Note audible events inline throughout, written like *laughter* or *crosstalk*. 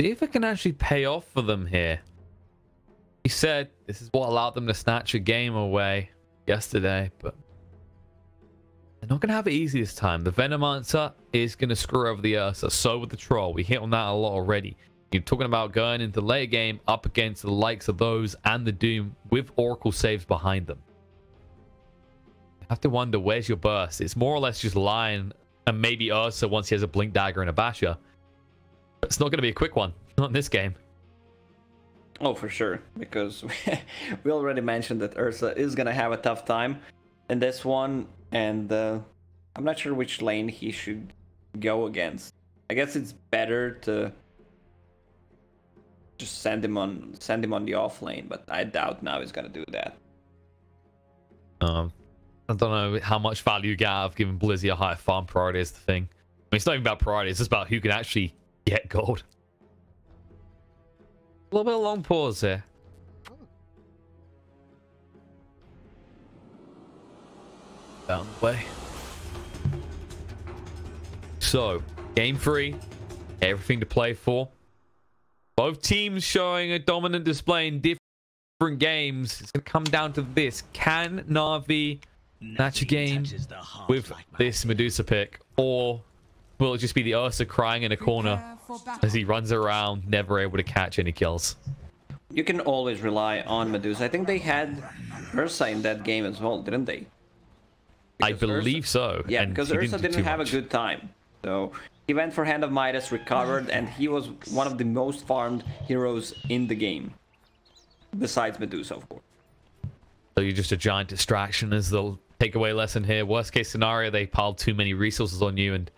See if it can actually pay off for them here. He said this is what allowed them to snatch a game away yesterday, but they're not going to have it easy this time. The Venomancer is going to screw over the Ursa. So with the Troll. We hit on that a lot already. You're talking about going into later game up against the likes of those and the Doom with Oracle saves behind them. You have to wonder, where's your burst? It's more or less just Lion and maybe Ursa once he has a Blink Dagger and a Basher. But it's not going to be a quick one. Not in this game. Oh, for sure. Because *laughs* we already mentioned that Ursa is going to have a tough time in this one. And uh, I'm not sure which lane he should go against. I guess it's better to just send him on send him on the off lane, but I doubt now he's gonna do that. Um, I don't know how much value you get out of giving Blizzy a higher farm priority is the thing. I mean, it's not even about priority, it's just about who can actually get gold. A little bit of long pause here. Down the way. So, game three, everything to play for. Both teams showing a dominant display in different games. It's going to come down to this. Can Na'Vi match a game with this Medusa pick? Or will it just be the Ursa crying in a corner as he runs around, never able to catch any kills? You can always rely on Medusa. I think they had Ursa in that game as well, didn't they? Because I believe Ursa, so. Yeah, because Ursa didn't, didn't have much. a good time. So he went for Hand of Midas, recovered, and he was one of the most farmed heroes in the game. Besides Medusa, of course. So you're just a giant distraction is the takeaway lesson here. Worst case scenario, they piled too many resources on you and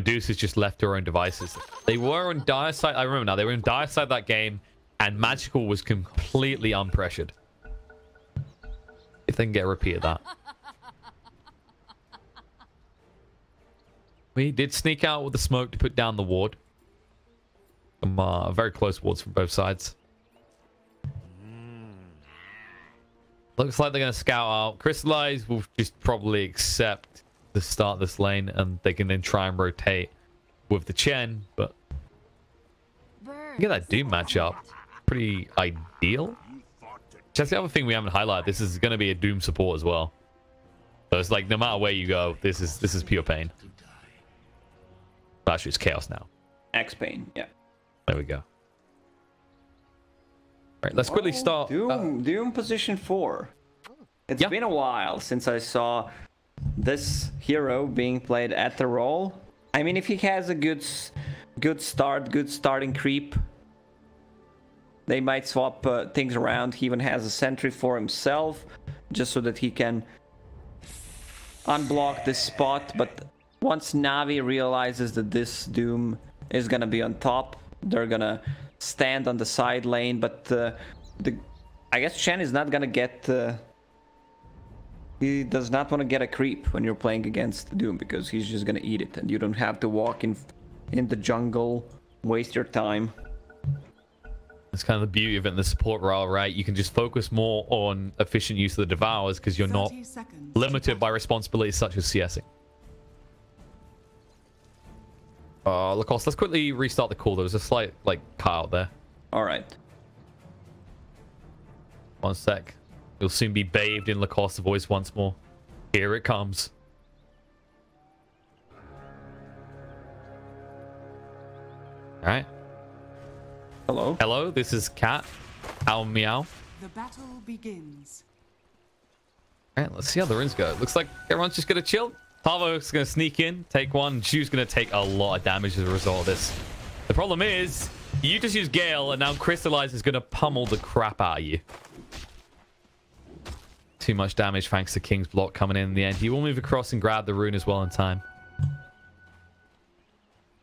Medusa's just left to her own devices. They were on dire side. I remember now. They were in dire side that game and Magical was completely unpressured. If they can get a repeat of that. We did sneak out with the smoke to put down the ward. Some uh, very close wards from both sides. Looks like they're going to scout out. Crystallize will just probably accept the start this lane and they can then try and rotate with the Chen, but get that Doom matchup. Pretty ideal. Just the other thing we haven't highlighted. This is going to be a Doom support as well. So it's like no matter where you go, this is this is pure pain. Actually, it's chaos now. X Pain, yeah. There we go. All right, let's quickly start. Doom, uh, Doom position four. It's been a while since I saw this hero being played at the role. I mean, if he has a good, good start, good starting creep, they might swap uh, things around. He even has a sentry for himself, just so that he can unblock this spot. But once Navi realizes that this Doom is gonna be on top, they're gonna stand on the side lane. But uh, the, I guess Chen is not gonna get. Uh, he does not want to get a creep when you're playing against Doom because he's just gonna eat it, and you don't have to walk in in the jungle, waste your time. It's kind of the beauty of it in the support role, right? You can just focus more on efficient use of the devours because you're not limited by responsibilities such as CSing. Uh, Lacoste, let's quickly restart the call. There was a slight, like, cut out there. All right. One sec. You'll soon be bathed in Lacoste's voice once more. Here it comes. All right. Hello. Hello, this is Cat. Owl meow. The battle begins. All right, let's see how the runes go. Looks like everyone's just gonna chill. Tavo's gonna sneak in, take one. Shu's gonna take a lot of damage as a result of this. The problem is, you just use Gale, and now Crystallize is gonna pummel the crap out of you. Too much damage thanks to King's block coming in in the end. He will move across and grab the rune as well in time.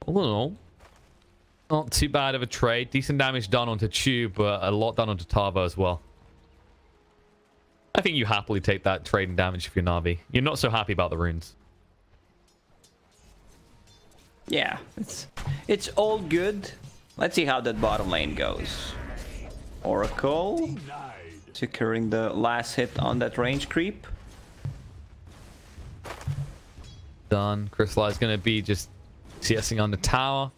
All in all, not too bad of a trade. Decent damage done onto Chu, but a lot done onto Tavo as well. I think you happily take that trade and damage if you're Navi. You're not so happy about the runes. Yeah, it's it's all good. Let's see how that bottom lane goes. Oracle securing the last hit on that range creep. Done. Crystallize is going to be just CSing on the tower.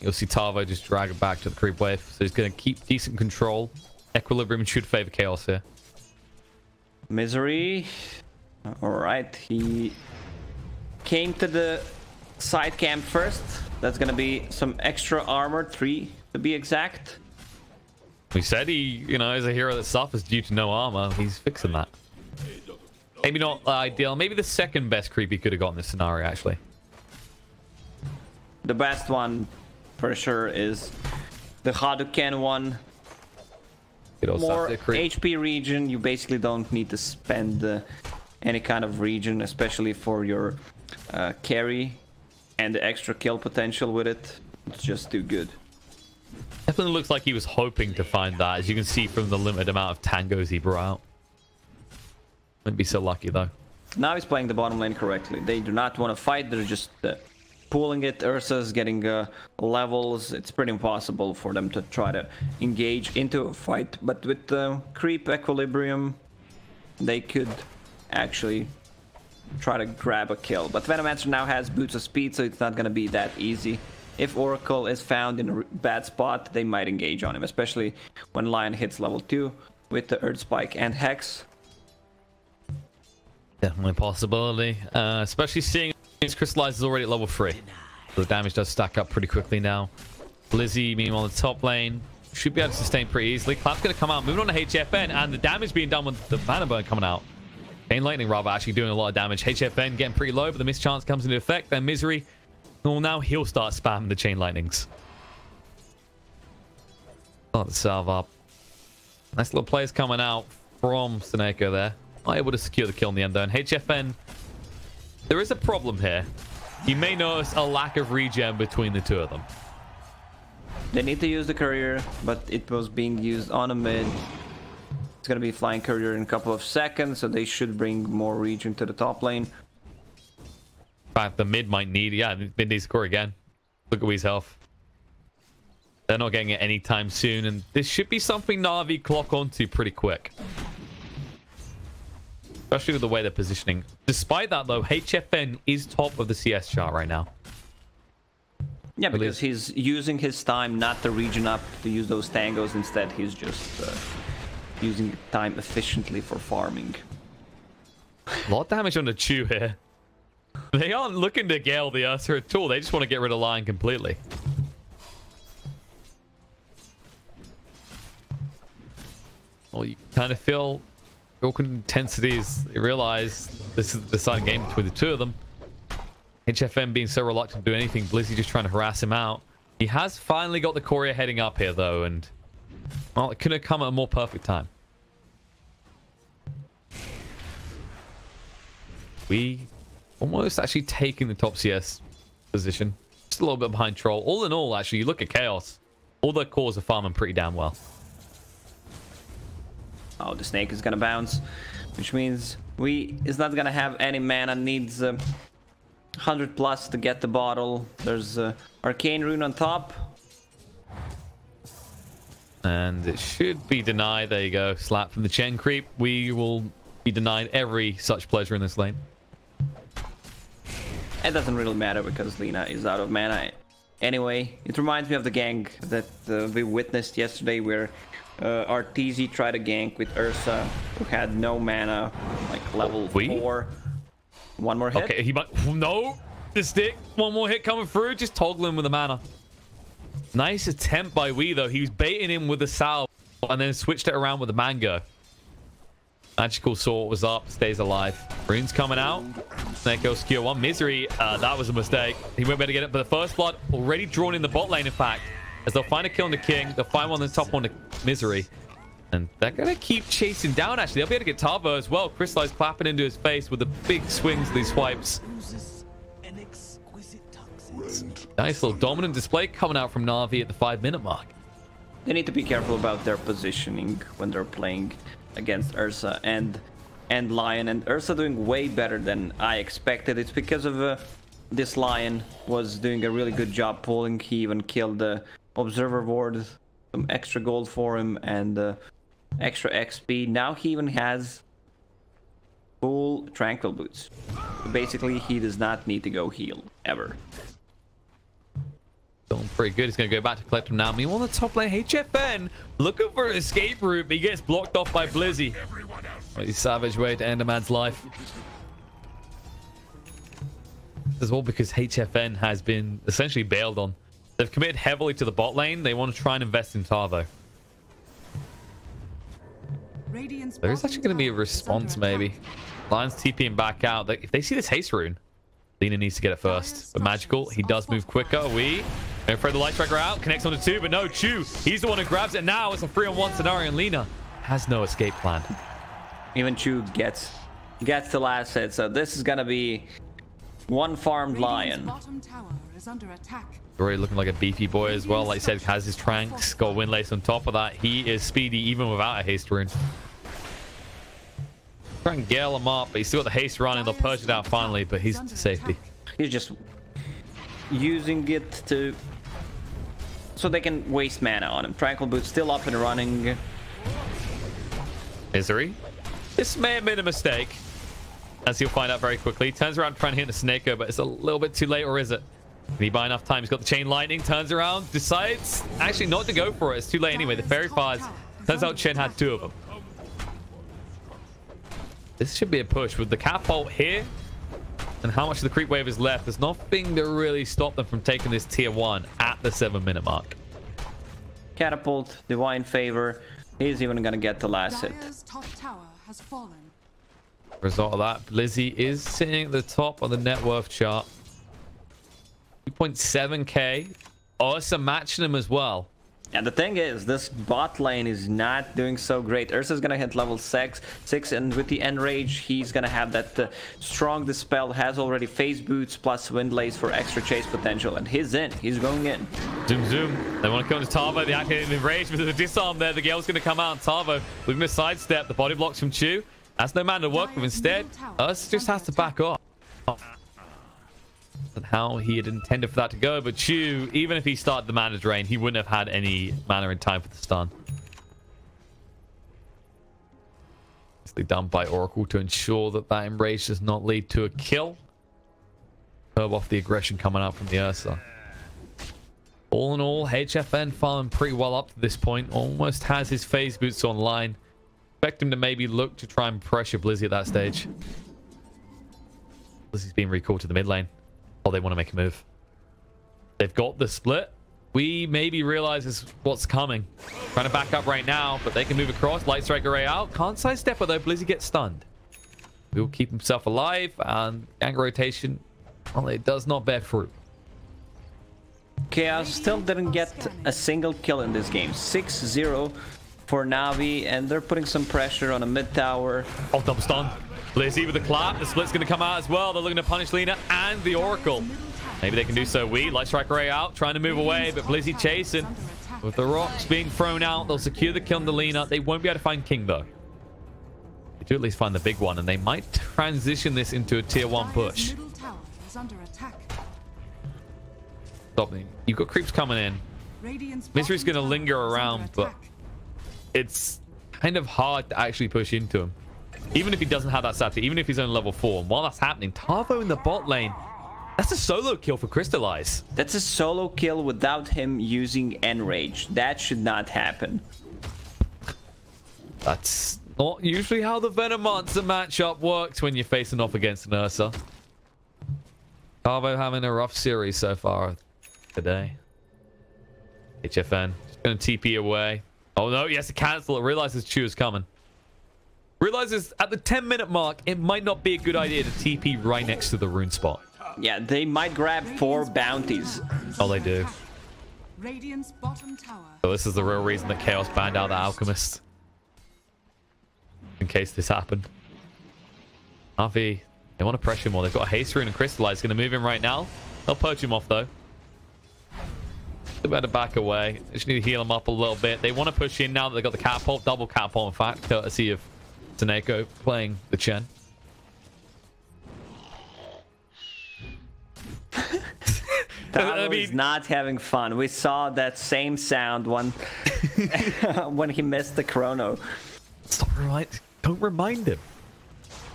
You'll see Tavo just drag it back to the creep wave. So he's going to keep decent control. Equilibrium should favor Chaos here. Misery. All right, he came to the side camp first. That's gonna be some extra armor, three to be exact. We said he, you know, is a hero that suffers due to no armor. He's fixing that. Maybe not ideal. Maybe the second best creep he could have got in this scenario, actually. The best one, for sure, is the Hadouken one. More HP regen. You basically don't need to spend uh, any kind of regen, especially for your uh, carry and the extra kill potential with it. It's just too good. Definitely looks like he was hoping to find that, as you can see from the limited amount of tangos he brought out. Wouldn't be so lucky though. Now he's playing the bottom lane correctly. They do not want to fight. They're just uh, pulling it. Ursa's getting uh, levels. It's pretty impossible for them to try to engage into a fight. But with the creep equilibrium, they could actually try to grab a kill. But Venomancer now has boots of speed, so it's not going to be that easy. If Oracle is found in a bad spot, they might engage on him, especially when Lion hits level 2 with the Earth Spike and Hex. Definitely possibility. Uh, especially seeing his Crystallize is already at level 3. So the damage does stack up pretty quickly now. Blizzy, meanwhile, the top lane, should be able to sustain pretty easily. Clap's going to come out, moving on to HFN, and the damage being done with the Mana Burn coming out. Chain Lightning, rather, actually doing a lot of damage. HFN getting pretty low, but the mischance comes into effect. Then Misery, well, now he'll start spamming the Chain Lightnings. Start the salve up. Nice little plays coming out from SoNNeikO there. Not able to secure the kill in the end though. And HFN, there is a problem here. You may notice a lack of regen between the two of them. They need to use the courier, but it was being used on a mid. It's gonna be flying courier in a couple of seconds, so they should bring more regen to the top lane. In fact, the mid might need, yeah, mid needs to score again. Look at Wee's health. They're not getting it anytime soon, and this should be something Navi clock onto pretty quick. Especially with the way they're positioning. Despite that, though, HFN is top of the CS chart right now. Yeah, because he's using his time not to regen up to use those tangos. Instead, he's just uh, using time efficiently for farming. A lot of damage on the Chu here. They aren't looking to Gale the Ursa at all. They just want to get rid of Lion completely. Well, you kind of feel awkward intensities. You realize this is the deciding game between the two of them. HFN being so reluctant to do anything. Blizzy just trying to harass him out. He has finally got the courier heading up here, though, and... Well, it could have come at a more perfect time. Wee almost actually taking the top CS position. Just a little bit behind Troll. All in all, actually, you look at Chaos. All their cores are farming pretty damn well. Oh, the snake is gonna bounce, which means Wee is not gonna have any mana. Needs uh, 100 plus to get the bottle. There's uh, arcane rune on top. And it should be denied. There you go. Slap from the Chen creep. We will be denied every such pleasure in this lane. It doesn't really matter because Lena is out of mana. Anyway, it reminds me of the gank that uh, we witnessed yesterday where uh, Arteezy tried a gank with Ursa who had no mana, like level We? 4. One more hit. Okay, he might... *laughs* No! The stick. One more hit coming through. Just toggling with the mana. Nice attempt by Wee, though. He was baiting him with the salve and then switched it around with the mango. Magical Sword was up, stays alive. Rune's coming out. Snake secure one. Misery, uh, that was a mistake. He won't be able to get it, but the first blood already drawn in the bot lane, in fact. As they'll find a kill on the King, they'll find one on the top one, the Misery. And they're going to keep chasing down, actually. They'll be able to get Tavo as well. Crystallize clapping into his face with the big swings these swipes. Nice little dominant display coming out from Navi at the five minute mark. They need to be careful about their positioning when they're playing against Ursa and and Lion. And Ursa doing way better than I expected. It's because of uh, this Lion was doing a really good job pulling. He even killed the Observer Ward, some extra gold for him, and uh, extra XP. Now he even has full Tranquil Boots. Basically, he does not need to go heal ever. Feeling pretty good. He's going to go back to collect him now. Meanwhile, on the top lane, HFN looking for an escape route, but he gets blocked off by Blizzy. Pretty savage way to end a man's life. This is all because HFN has been essentially bailed on. They've committed heavily to the bot lane. They want to try and invest in Tavo. There is actually going to be a response, maybe. Lions TPing back out. If they see this haste rune, Lina needs to get it first. But Magical, he does move quicker. We and throw the Light Striker out. Connects on the two, but no, Chu. He's the one who grabs it now. It's a three on one scenario, and Lina has no escape plan. Even Chu gets gets the last hit, so this is gonna be one farmed lion. Already looking like a beefy boy as well. Like I said, has his tranks, got Windlace on top of that. He is speedy even without a haste rune. Try and gale him up, but he's still got the haste running. They'll purge it out finally, but he's to safety. He's just using it to so they can waste mana on him. Tranquil Boot still up and running. Misery. This may have been a mistake, as you'll find out very quickly. Turns around trying to hit the Snaker, but it's a little bit too late, or is it? Can he buy enough time? He's got the Chain Lightning, turns around, decides actually not to go for it. It's too late anyway. The Fairy Fires. Turns out Chen had two of them. This should be a push with the catapult here and how much of the creep wave is left. There's nothing to really stop them from taking this tier one at the seven minute mark. Catapult, Divine Favor. He's even gonna get the last hit. Result of that, Blizzy is sitting at the top of the net worth chart. 2.7k. Ursa matching them as well. And the thing is, this bot lane is not doing so great. Ursa's gonna hit level 6, 6 and with the Enrage, he's gonna have that uh, strong Dispel, has already Phase Boots plus Windlace for extra chase potential, and he's in, he's going in. Zoom, zoom. They want to come to Tavo, they activate the Enrage with the disarm there. The Gale's gonna come out, Tavo with a sidestep, the body blocks from Chu. That's no man to work with instead. Ursa just has to back off and how he had intended for that to go. But Chu, even if he started the mana drain, he wouldn't have had any mana in time for the stun. Nicely done by Oracle to ensure that that embrace does not lead to a kill. Curb off the aggression coming out from the Ursa. All in all, HFN farming pretty well up to this point. Almost has his phase boots online. Expect him to maybe look to try and pressure Blizzy at that stage. Blizzy's being recalled to the mid lane. Oh, they want to make a move. They've got the split. We maybe realize is what's coming. Trying to back up right now, but they can move across. Light Strike Array out. Can't sidestep it though. Blizzy gets stunned. He will keep himself alive, and gang rotation, well, it does not bear fruit. Chaos still didn't get a single kill in this game. 6-0 for Navi, and they're putting some pressure on a mid tower. Oh, double stun. Blizzy with the clap. The split's going to come out as well. They're looking to punish Lina and the Oracle. Maybe they can do so. Wee, Light Strike Array out, trying to move away, but Blizzy chasing. With the rocks being thrown out, they'll secure the kill on the Lina. They won't be able to find King, though. They do at least find the big one, and they might transition this into a tier 1 push. Stop me. You've got creeps coming in. Misery's going to linger around, but it's kind of hard to actually push into him. Even if he doesn't have that status, even if he's only level 4. And while that's happening, Tavo in the bot lane, that's a solo kill for Crystallize. That's a solo kill without him using Enrage. That should not happen. That's not usually how the Venomancer matchup works when you're facing off against an Ursa. Tavo having a rough series so far today. HFN. Just gonna TP away. Oh no, he has to cancel it. Realizes Chu is coming. Realizes at the 10 minute mark, it might not be a good idea to TP right next to the rune spot. Yeah, they might grab four bounties. Oh, they do. Radiant's bottom tower. So this is the real reason that Chaos banned out the Alchemist. In case this happened. Avi, they want to pressure more. They've got a haste rune and crystallize. Going to move him right now. They'll purge him off though. They better back away. They just need to heal him up a little bit. They want to push in now that they've got the catapult, double catapult in fact, courtesy of Taneko playing the Chen. *laughs* I mean, not having fun. We saw that same sound when *laughs* *laughs* when he missed the chrono. Stop remind, don't remind him.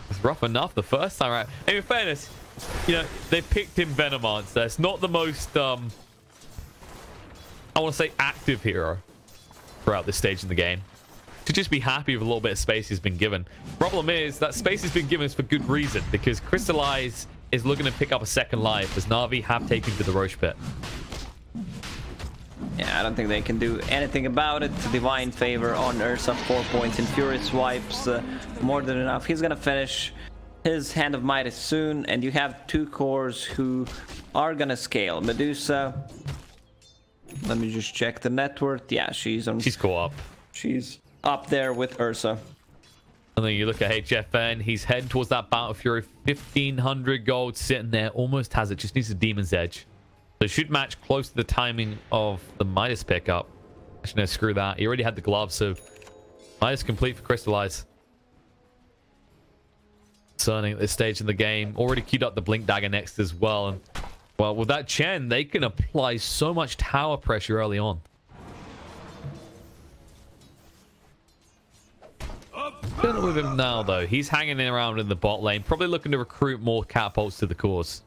It's rough enough the first time right. in fairness, you know they picked him Venomancer. It's not the most um I want to say, active hero throughout this stage in the game. To just be happy with a little bit of space he's been given. Problem is, that space he's been given is for good reason, because Crystallize is looking to pick up a second life as Na'Vi have taken to the Rosh Pit. Yeah, I don't think they can do anything about it. Divine Favor on Ursa, 4 points. in Fury Swipes, uh, more than enough. He's gonna finish his Hand of Might soon, and you have two cores who are gonna scale. Medusa, let me just check the net worth. Yeah, she's on. She's up. She's up there with Ursa. And then you look at HFN, he's heading towards that Battle Fury, 1500 gold sitting there, almost has it, just needs a Demon's Edge. So it should match close to the timing of the Midas pickup. Actually, no, screw that. He already had the glove, so Midas complete for Crystallize. Concerning at this stage in the game, already queued up the Blink Dagger next as well. And well, with that Chen, they can apply so much tower pressure early on. Dealing with him now, though. He's hanging around in the bot lane, probably looking to recruit more catapults to the cause.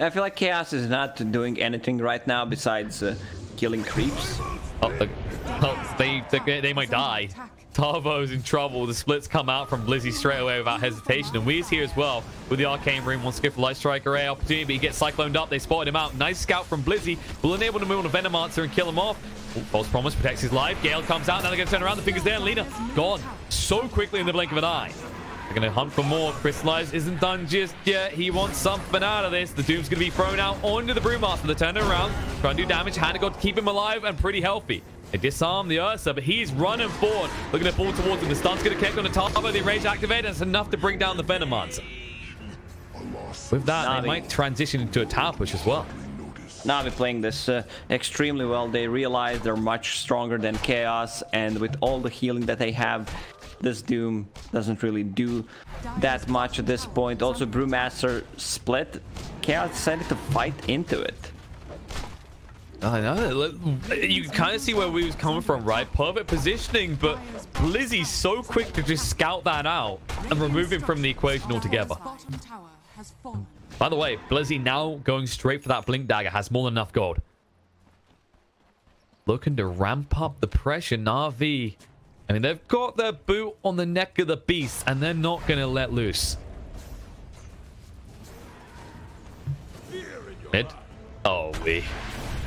I feel like Chaos is not doing anything right now besides uh, killing creeps. Oh, the, oh, they, they they might die. Tavo's in trouble. The splits come out from Blizzy straight away without hesitation. And Wee's here as well with the Arcane. Wants to go for Light Strike Array opportunity, but he gets cycloned up. They spotted him out. Nice scout from Blizzy. Will enable to move on a Venomancer and kill him off. Ooh, false promise protects his life. Gale comes out. Now they're going to turn around. The fingers there. Lina gone so quickly in the blink of an eye. They're going to hunt for more. Crystallize isn't done just yet. He wants something out of this. The Doom's going to be thrown out onto the Brewmaster. They turn it around. Trying to do damage. Hannah got to keep him alive and pretty healthy. They disarm the Ursa, but he's running forward. Looking to pull towards him. The stun's going to kick on the top of the range activated. It's enough to bring down the Venomancer. With that, Navi. they might transition into a tower push as well. Navi playing this uh, extremely well. They realize they're much stronger than Chaos, and with all the healing that they have, this Doom doesn't really do that much at this point. Also, Brewmaster split. Chaos decided to fight into it. I know. look, You can kind of see where Wee was coming from, right? Perfect positioning, but Blizzy's so quick to just scout that out and remove him from the equation altogether. By the way, Blizzy now going straight for that Blink Dagger has more than enough gold. Looking to ramp up the pressure. Na'Vi. I mean, they've got their boot on the neck of the beast, and they're not going to let loose. Mid. Oh, Wee.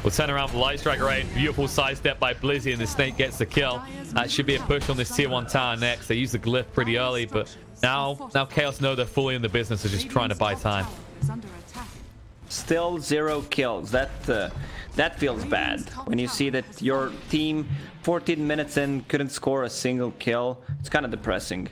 We'll turn around for Light Strike Array. Beautiful sidestep by Blizzy, and the Snake gets the kill. That should be a push on this tier 1 tower next. They use the glyph pretty early, but now, now Chaos know they're fully in the business of just trying to buy time. Is under attack. Still zero kills. That uh, that feels bad. When you see that your team, 14 minutes in, couldn't score a single kill. It's kind of depressing.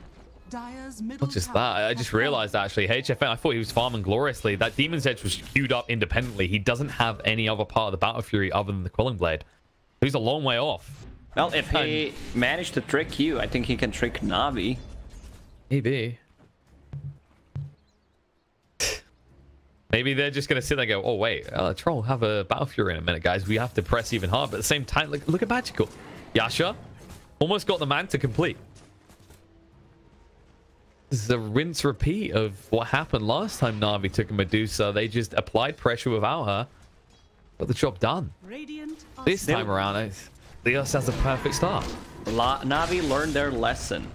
Dyer's Not just that, I just realized actually, HFN, I thought he was farming gloriously. That Demon's Edge was queued up independently. He doesn't have any other part of the Battle Fury other than the Quelling Blade. He's a long way off. Well, if he managed to trick you, I think he can trick Navi. Maybe. Maybe they're just going to sit there and go, oh, wait, uh, Troll have a Battle Fury in a minute, guys. We have to press even harder. But at the same time, look, look at Magical. Yasha almost got the man to complete. This is a rinse repeat of what happened last time Navi took a Medusa. They just applied pressure without her. Got the job done. Radiant This still- time around, it's, Leos has a perfect start. La Navi learned their lesson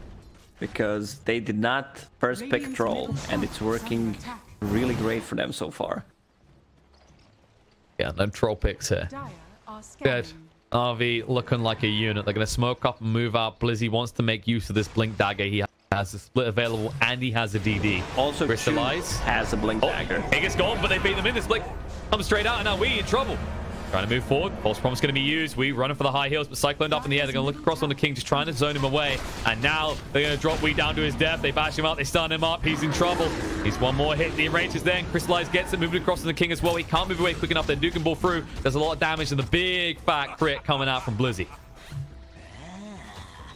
because they did not first pick Troll, and it's tower is under working attack. Really great for them so far. Yeah, no troll picks here. Dire are Good. RV looking like a unit. They're going to smoke up and move out. Blizzy wants to make use of this Blink Dagger. He has a split available and he has a DD. Also, Chu Crystallize. has a blink Oh, dagger. Higgins gone, but they beat them in. This Blink comes straight out and now Wee in trouble. Trying to move forward. False promise going to be used. Wee running for the high heels, but Cyclone up in the air. They're going to look across on the King, just trying to zone him away. And now they're going to drop Wee down to his death. They bash him up. They stun him up. He's in trouble. He's one more hit. The range is there. And Crystallize gets it, moving across to the King as well. He can't move away quick enough. They're duking ball through. There's a lot of damage and the big fat crit coming out from Blizzy.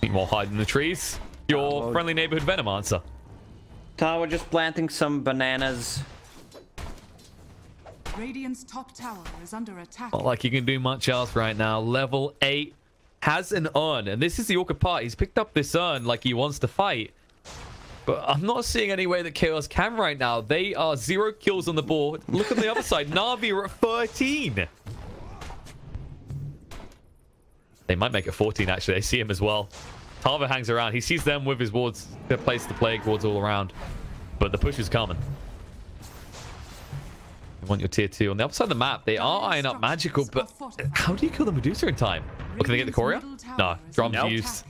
Meanwhile, hiding in the trees. Your friendly neighborhood Venomancer. Tower just planting some bananas. Radiant's top tower is under attack. Not like he can do much else right now. Level 8 has an urn. And this is the awkward part. He's picked up this urn like he wants to fight. But I'm not seeing any way that Chaos can right now. They are zero kills on the board. Look on the other side. *laughs* Navi are at 13. They might make it 14, actually. They see him as well. Tava hangs around. He sees them with his wards. They place the plague wards all around. But the push is coming. Want your tier 2. On the other side of the map, they are eyeing up Magical, but how do you kill the Medusa in time? Oh, can they get the Courier? No. Drum's Nope. used.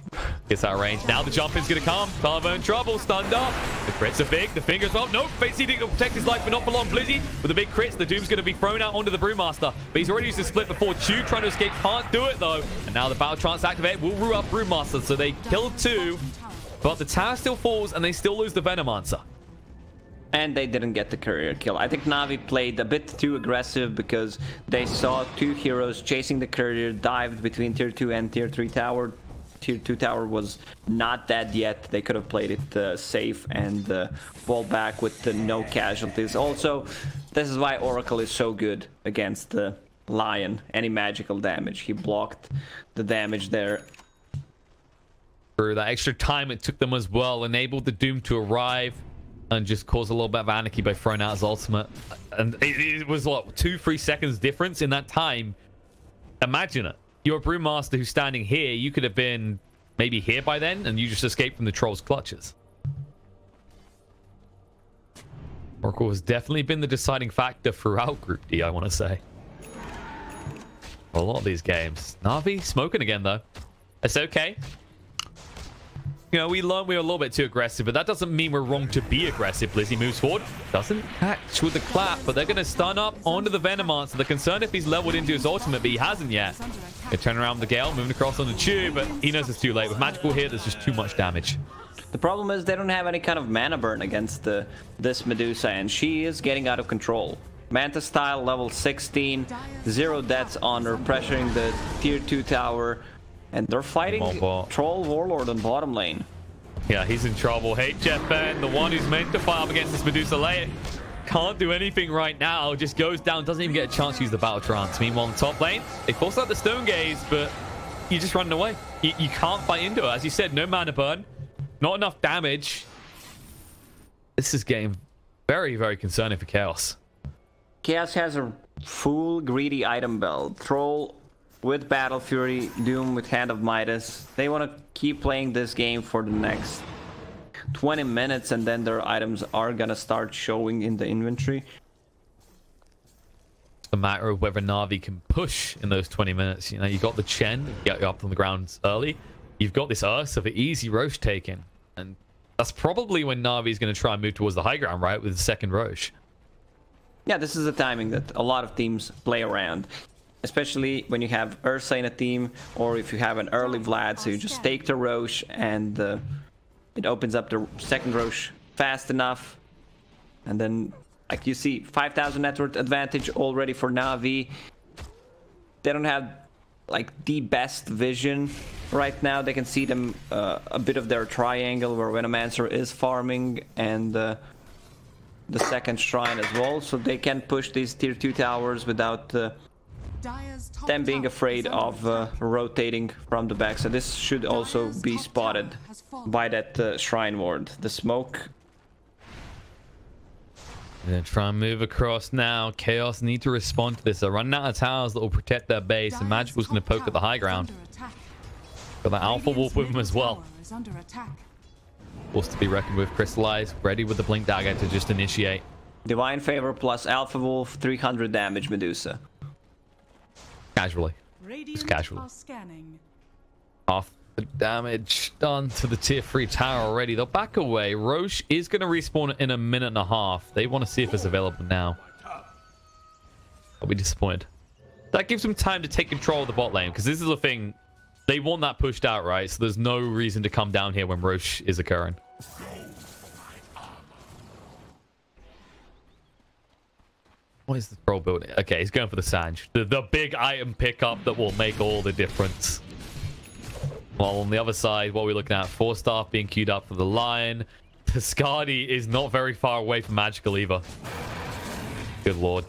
Gets out of range. Now the jump in's going to come. Tava in trouble. Stunned up. The crits are big. The fingers up. Nope. Face eating to protect his life, but not for long. Blizzy with the big crits. The Doom's going to be thrown out onto the Brewmaster. But he's already used his split before. Chu trying to escape. Can't do it, though. And now the Battle Trance activate will rue up Brewmaster. So they kill two. But the tower still falls, and they still lose the Venomancer. And they didn't get the courier kill. I think Navi played a bit too aggressive because they saw two heroes chasing the courier, dived between tier 2 and tier 3 tower. Tier 2 tower was not dead yet. They could have played it uh, safe and uh, fall back with no casualties. Also, this is why Oracle is so good against the Lion. Any magical damage. He blocked the damage there. Through that extra time it took them as well, enabled the Doom to arrive and just cause a little bit of anarchy by throwing out his ultimate. And it, it was what two, three seconds difference in that time. Imagine it. You're a Brewmaster who's standing here. You could have been maybe here by then, and you just escaped from the troll's clutches. Oracle has definitely been the deciding factor throughout Group D, I want to say. A lot of these games. Navi smoking again, though. It's okay. You know, we learned we were a little bit too aggressive, but that doesn't mean we're wrong to be aggressive. Lizzie moves forward, doesn't catch with the clap, but they're going to stun up onto the Venomancer. They're concerned if he's leveled into his ultimate, but he hasn't yet. They turn around the Gale, moving across on the tube, but he knows it's too late. With Magical here, there's just too much damage. The problem is they don't have any kind of mana burn against the, this Medusa, and she is getting out of control. Manta style level 16, zero deaths on her, pressuring the tier 2 tower, and they're fighting Come on, bot. Troll Warlord on bottom lane. Yeah, he's in trouble. Hey, Jeff Ben, the one who's meant to fight up against this Medusa layer, can't do anything right now. Just goes down, doesn't even get a chance to use the Battle Trance. Meanwhile, on top lane, they force out the Stone Gaze, but you're just running away. You, you can't fight into it. As you said, no mana burn, not enough damage. This is getting very, very concerning for Chaos. Chaos has a full greedy item belt. Troll with Battle Fury, Doom with Hand of Midas. They want to keep playing this game for the next 20 minutes and then their items are gonna start showing in the inventory. It's a matter of whether Navi can push in those 20 minutes. You know, you got the Chen, you get you up on the ground early. You've got this Ursa for easy Rosh taking. And that's probably when Navi's going to try and move towards the high ground, right? With the second Rosh. Yeah, this is a timing that a lot of teams play around. Especially when you have Ursa in a team, or if you have an early Vlad, so you just take the Rosh and uh, it opens up the second Rosh fast enough. And then, like you see, 5000 network advantage already for Navi. They don't have like the best vision right now. They can see them uh, a bit of their triangle where Venomancer is farming and uh, the second shrine as well, so they can push these tier 2 towers without uh, them being afraid of uh, rotating from the back. So this should also be spotted tower has fallen. by that uh, shrine ward. The smoke. Gonna try and move across now. Chaos need to respond to this. They're running out of towers that will protect their base, and Dyer's Magical's gonna poke at the high ground. under. Got that Alpha Wolf with him as well. tower is under attack. Forced to be reckoned with. Crystallize, ready with the Blink Dagger to just initiate. Divine Favor plus Alpha Wolf, 300 damage Medusa. Casually. Radiant casual. are scanning. Half the damage done to the tier 3 tower already. They'll back away. Rosh is going to respawn in a minute and a half. They want to see if it's available now. I'll be disappointed. That gives them time to take control of the bot lane, because this is the thing. They want that pushed out, right? So there's no reason to come down here when Rosh is occurring. What is the troll building? Okay, he's going for the Sange. The, the big item pickup that will make all the difference. While on the other side, what we're looking at, Force Staff being queued up for the Lion. Piscardi is not very far away from Magical either. Good lord.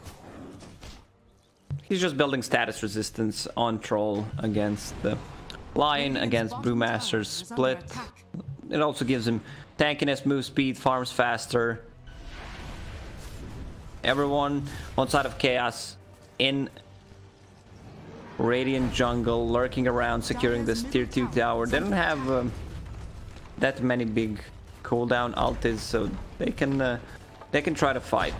He's just building status resistance on Troll against the Lion, against Brewmaster's split. It also gives him tankiness, move speed, farms faster. Everyone on side of Chaos in Radiant jungle lurking around, securing this tier 2 tower. They don't have um, that many big cooldown ultis, so they can uh, they can try to fight.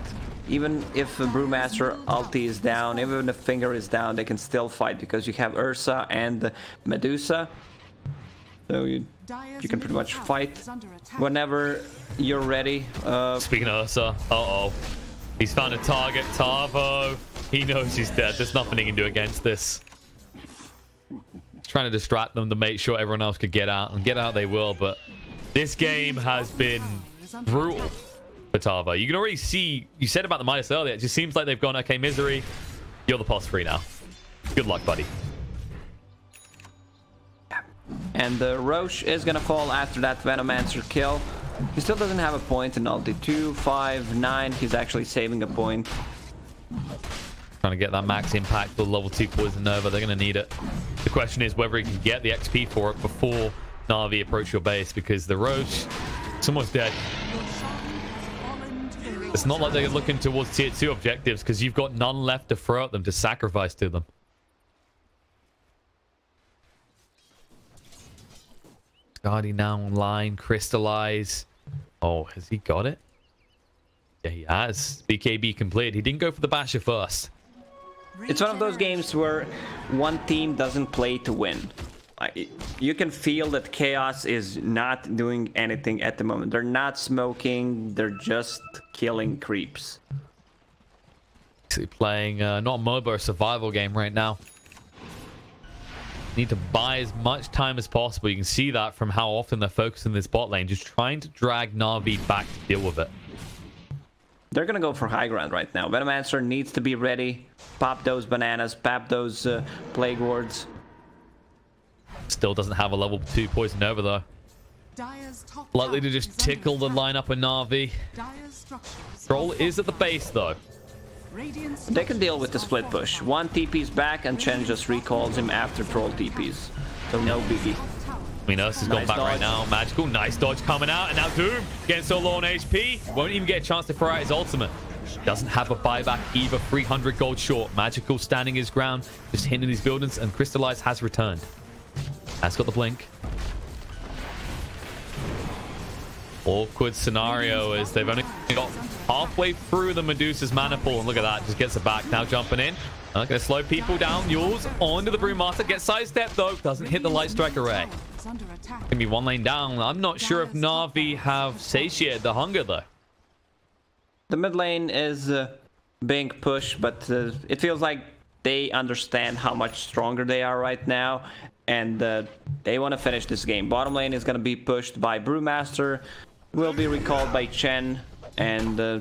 Even if a Brewmaster ulti is down, even if the Finger is down, they can still fight because you have Ursa and Medusa. So you, you can pretty much fight whenever you're ready. Uh, Speaking of Ursa, uh-oh. He's found a target, Tavo. He knows he's dead. There's nothing he can do against this. Trying to distract them to make sure everyone else could get out. And get out they will, but this game has been brutal for Tavo. You can already see, you said about the Midas earlier, it just seems like they've gone, okay, Misery, you're the pos free now. Good luck, buddy. And the Rosh is gonna fall after that Venomancer kill. He still doesn't have a point in ulti. 2, 5, 9. He's actually saving a point. Trying to get that max impact for level 2 Poison Nova. They're going to need it. The question is whether he can get the XP for it before Na'Vi approach your base because the Rosh is almost dead. It's not like they're looking towards tier 2 objectives because you've got none left to throw at them to sacrifice to them. Guardian now online. Crystallize. Oh, has he got it? Yeah, he has. BKB complete. He didn't go for the basher first. It's one of those games where one team doesn't play to win. You can feel that Chaos is not doing anything at the moment. They're not smoking, they're just killing creeps. Actually playing uh, not a MOBA, a survival game right now. Need to buy as much time as possible. You can see that from how often they're focusing this bot lane, just trying to drag Na'Vi back to deal with it. They're gonna go for high ground right now. Venomancer needs to be ready. Pop those bananas, pop those uh, plague wards. Still doesn't have a level 2 Poison Nova though. Dire's Likely to just tickle the attack. lineup of Na'Vi. Troll is at the base though. Radiant They can deal with the split push. fortified. One TP's back and Chen just recalls him after Troll TPs. So no biggie. Top tower I mean, Ursa's gone Nice back right now. Magical, nice dodge coming out. And now Doom getting so low on HP. Won't even get a chance to throw out his ultimate. Doesn't have a buyback either. 300 gold short. Magical standing his ground. Just hitting these buildings. And Crystallize has returned. Has got the blink. Awkward scenario is they've only got halfway through the Medusa's mana pool. And look at that. Just gets it back. Now jumping in. Not going to slow people down. Euls onto the Brewmaster. Gets sidestepped though. Doesn't hit the Light Strike array. Gonna be one lane down. I'm not sure if Navi have satiated the hunger though. The mid lane is uh, being pushed, but uh, it feels like they understand how much stronger they are right now, and uh, they want to finish this game. Bottom lane is going to be pushed by Brewmaster, will be recalled by Chen, and uh,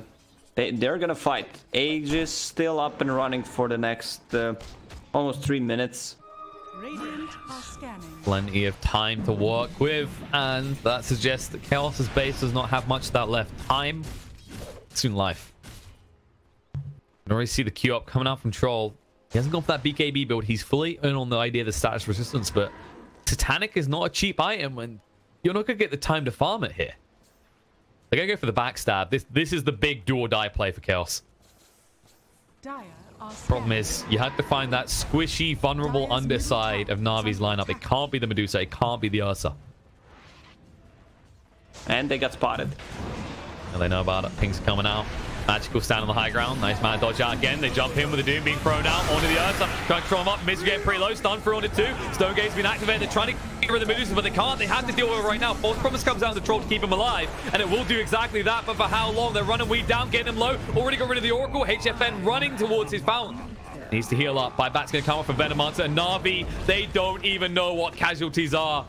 they, they're going to fight. Age is still up and running for the next uh, almost three minutes. Radiant are scanning. Plenty of time to work with, and that suggests that Chaos's base does not have much of that left. Time, soon life. You can already see the queue up coming out from Troll. He hasn't gone for that BKB build. He's fully in on the idea of the status resistance, but Titanic is not a cheap item, and you're not going to get the time to farm it here. They're going to go for the backstab. This this is the big do or die play for Chaos. Problem is, you have to find that squishy, vulnerable underside of Navi's lineup. It can't be the Medusa. It can't be the Ursa. And they got spotted. And they know about it. Pings are coming out. Magical stand on the high ground. Nice man dodge out again. They jump in with the Doom being thrown out onto the Ursa. Trying to throw him up. Miz getting pretty low. Stun through onto two. Stone Gaze's been activated. They're trying to get rid of the Medusa, but they can't. They have to deal with it right now. False Promise comes out to Troll to keep him alive. And it will do exactly that. But for how long? They're running weed down, getting him low. Already got rid of the Oracle. HFN running towards his fountain. Needs to heal up. Buyback's going to come up for Venomancer. And Navi, they don't even know what casualties are.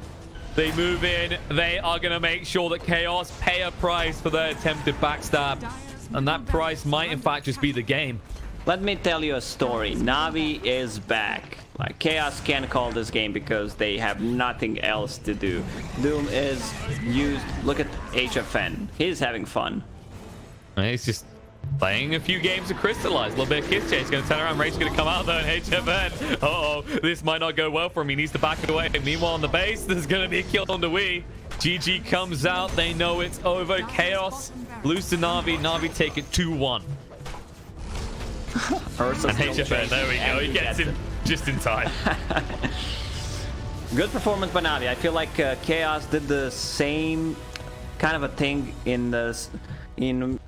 They move in. They are going to make sure that Chaos pay a price for their attempted backstab. And that price might, in fact, just be the game. Let me tell you a story. Navi is back. Like Chaos can't call this game because they have nothing else to do. Doom is used. Look at HFN. He's having fun. He's just playing a few games of Crystallize. A little bit of Kiss Chase. Going to turn around. Rage's going to come out though, and HFN. Uh-oh. This might not go well for him. He needs to back it away. Meanwhile, on the base, there's going to be a kill on the Wee. GG comes out. They know it's over. Chaos lose to Navi. Navi take it 2-1. *laughs* And still HFN, there we go. He gets gets him. Just in time. *laughs* Good performance by Navi. I feel like uh, Chaos did the same kind of a thing in the in